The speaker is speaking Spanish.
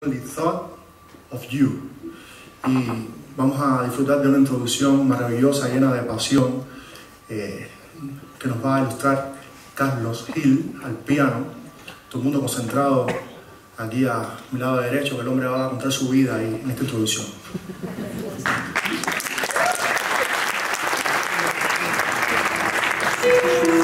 Thought of You. Y vamos a disfrutar de una introducción maravillosa, llena de pasión, eh, que nos va a ilustrar Carlos Gil al piano. Todo el mundo concentrado aquí a mi lado derecho, que el hombre va a contar su vida ahí en esta introducción.